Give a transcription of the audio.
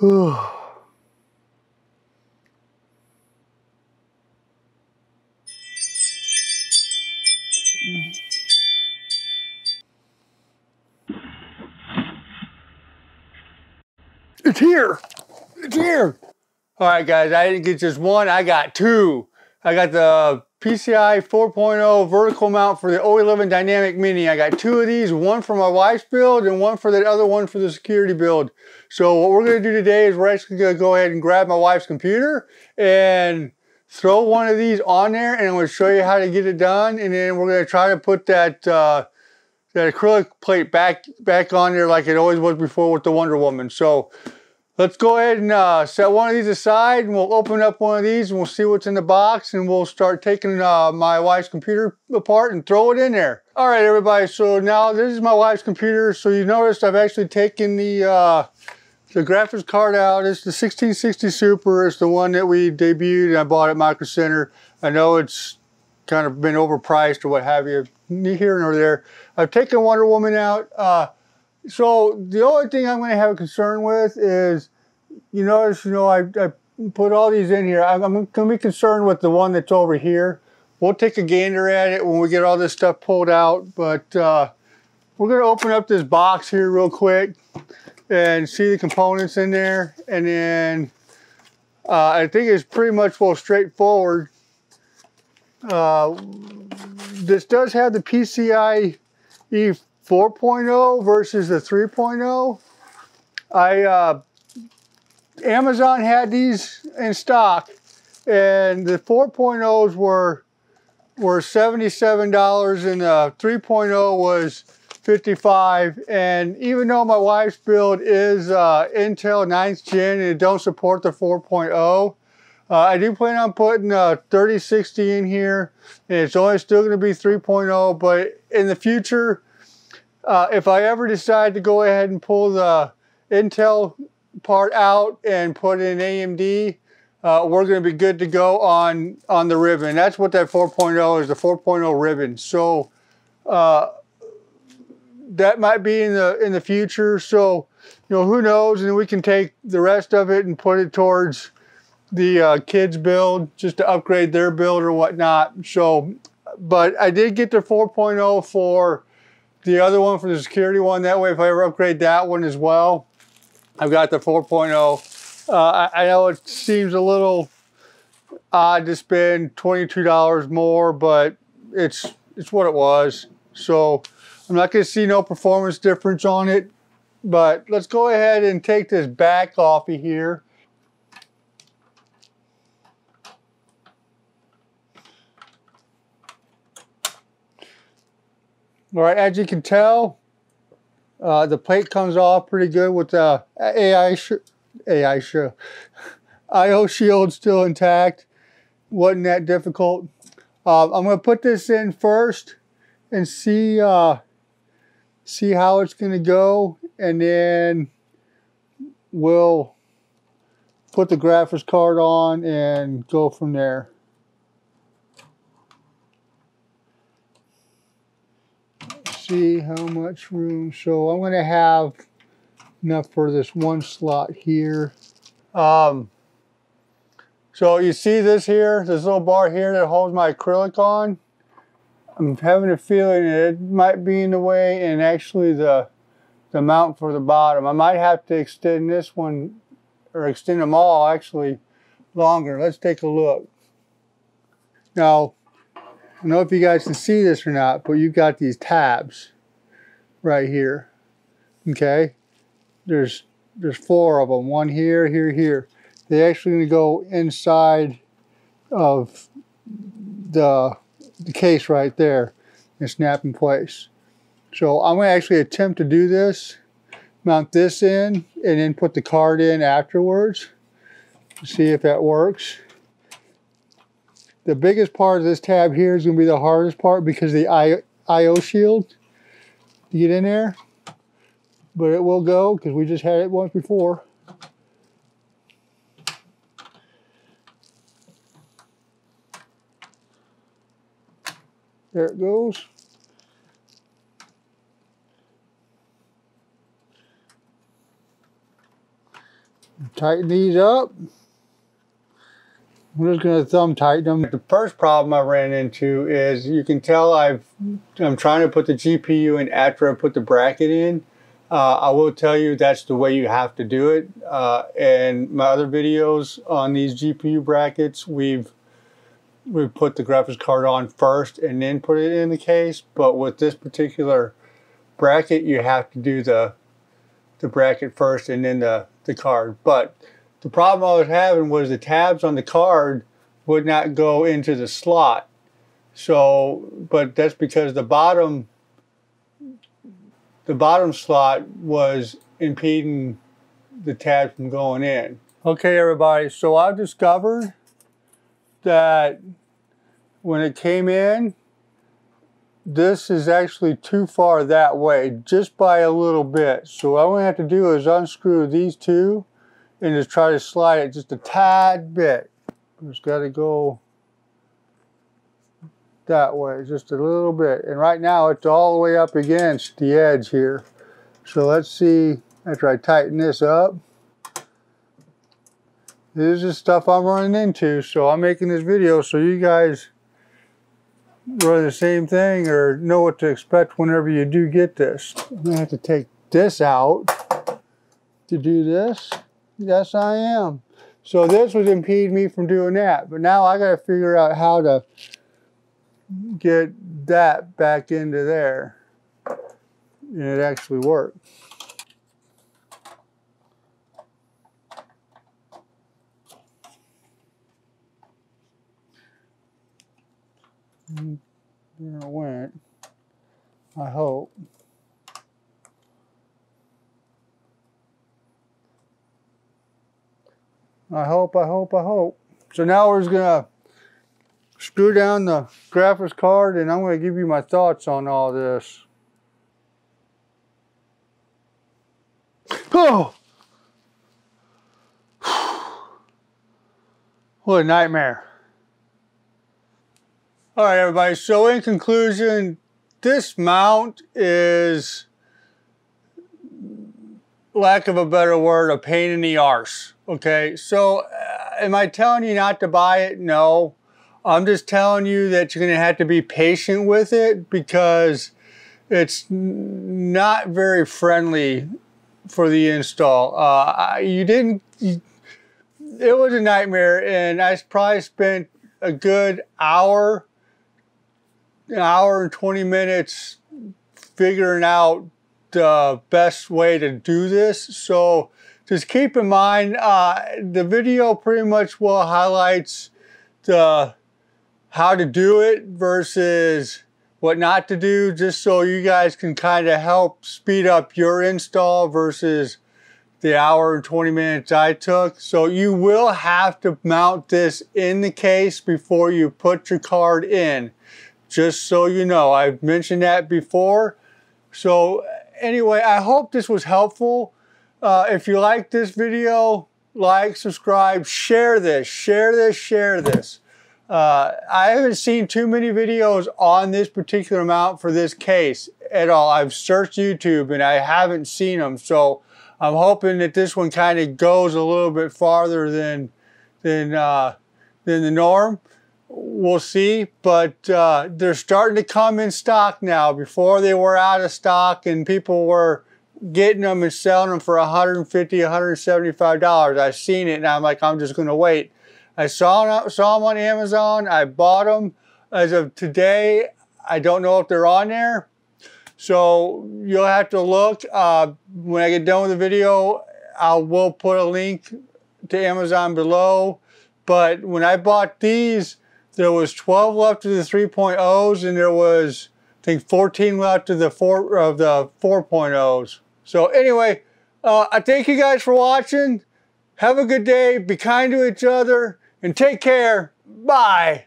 It's here. It's here. All right, guys, I didn't get just one. I got two. I got the PCI 4.0 vertical mount for the O11 Dynamic Mini. I got two of these, one for my wife's build and one for the other one for the security build. So what we're gonna do today is we're actually gonna go ahead and grab my wife's computer and throw one of these on there and I'm gonna show you how to get it done. And then we're gonna try to put that uh, that acrylic plate back back on there like it always was before with the Wonder Woman. So let's go ahead and uh, set one of these aside and we'll open up one of these and we'll see what's in the box and we'll start taking uh, my wife's computer apart and throw it in there. All right, everybody, so now this is my wife's computer. So you noticed I've actually taken the, uh, the graphics card out. It's the 1660 Super. It's the one that we debuted and I bought at Micro Center. I know it's kind of been overpriced or what have you, here nor there. I've taken Wonder Woman out. Uh, so the only thing I'm going to have a concern with is, you notice, you know, I, I put all these in here. I'm, I'm going to be concerned with the one that's over here. We'll take a gander at it when we get all this stuff pulled out, but uh, we're going to open up this box here real quick and see the components in there. And then uh, I think it's pretty much well straightforward. Uh, this does have the PCIe 4.0 versus the 3.0. I uh, Amazon had these in stock, and the 4.0s were were $77 and the 3.0 was 55 and even though my wife's build is uh, Intel 9th gen and it don't support the 4.0 uh, I do plan on putting a 3060 in here and it's only still going to be 3.0 but in the future uh, if I ever decide to go ahead and pull the Intel part out and put in AMD, uh, we're going to be good to go on, on the ribbon. That's what that 4.0 is, the 4.0 ribbon. So uh, that might be in the, in the future. So, you know, who knows? And we can take the rest of it and put it towards the uh, kids build just to upgrade their build or whatnot. So, but I did get the 4.0 for the other one for the security one. That way, if I ever upgrade that one as well, I've got the 4.0. Uh, I, know it seems a little odd to spend $22 more, but it's it's what it was. So I'm not going to see no performance difference on it. But let's go ahead and take this back off of here. All right, as you can tell, uh, the plate comes off pretty good with the AI, sh AI show. IO shield still intact. Wasn't that difficult. Uh, I'm going to put this in first and see uh, see how it's going to go, and then we'll put the graphics card on and go from there. See how much room. So I'm going to have enough for this one slot here. Um, so you see this here, this little bar here that holds my acrylic on. I'm having a feeling it might be in the way and actually the, the mount for the bottom. I might have to extend this one or extend them all actually longer. Let's take a look. Now, I don't know if you guys can see this or not, but you've got these tabs right here. Okay, there's there's four of them. One here, here, here. They actually going to go inside of the the case right there and snap in place. So I'm going to actually attempt to do this, mount this in, and then put the card in afterwards. See if that works. The biggest part of this tab here is going to be the hardest part because the I.O. shield to get in there. But it will go because we just had it once before. There it goes. Tighten these up. I'm just gonna thumb tighten them. The first problem I ran into is you can tell I've I'm trying to put the GPU in after I put the bracket in. Uh, I will tell you that's the way you have to do it. Uh, and my other videos on these GPU brackets, we've we put the graphics card on first and then put it in the case. But with this particular bracket, you have to do the the bracket first and then the, the card. But the problem I was having was the tabs on the card would not go into the slot. So, but that's because the bottom the bottom slot was impeding the tabs from going in. Okay, everybody, so I've discovered that when it came in, this is actually too far that way, just by a little bit. So what I'm gonna have to do is unscrew these two and just try to slide it just a tad bit. Just gotta go that way, just a little bit. And right now it's all the way up against the edge here. So let's see, after I tighten this up, this is stuff I'm running into. So I'm making this video so you guys run the same thing or know what to expect whenever you do get this. I'm gonna have to take this out to do this. Yes, I am. So this would impede me from doing that. But now I gotta figure out how to get that back into there. And it actually worked. Mm, there it went. I hope. I hope, I hope, I hope. So now we're just gonna screw down the graphics card and I'm gonna give you my thoughts on all this. Oh! What a nightmare. All right, everybody. So in conclusion, this mount is, lack of a better word, a pain in the arse. Okay, so uh, am I telling you not to buy it? No. I'm just telling you that you're going to have to be patient with it because it's not very friendly for the install. Uh, you didn't, it was a nightmare and I probably spent a good hour an hour and 20 minutes figuring out the best way to do this. So just keep in mind, uh, the video pretty much will highlights the how to do it versus what not to do, just so you guys can kind of help speed up your install versus the hour and 20 minutes I took. So you will have to mount this in the case before you put your card in just so you know. I've mentioned that before. So anyway, I hope this was helpful. Uh, if you like this video, like, subscribe, share this, share this, share this. Uh, I haven't seen too many videos on this particular mount for this case at all. I've searched YouTube and I haven't seen them. So I'm hoping that this one kind of goes a little bit farther than, than, uh, than the norm we'll see, but uh, they're starting to come in stock now. Before they were out of stock and people were getting them and selling them for 150 $175. I've seen it and I'm like, I'm just going to wait. I saw, saw them on Amazon. I bought them. As of today, I don't know if they're on there. So you'll have to look. Uh, when I get done with the video, I will put a link to Amazon below. But when I bought these, there was 12 left of the 3.0s and there was I think 14 left of the four of the 4.0s. So anyway, uh, I thank you guys for watching. Have a good day. Be kind to each other and take care. Bye.